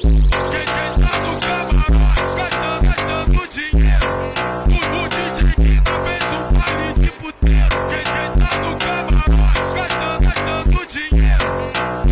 Quem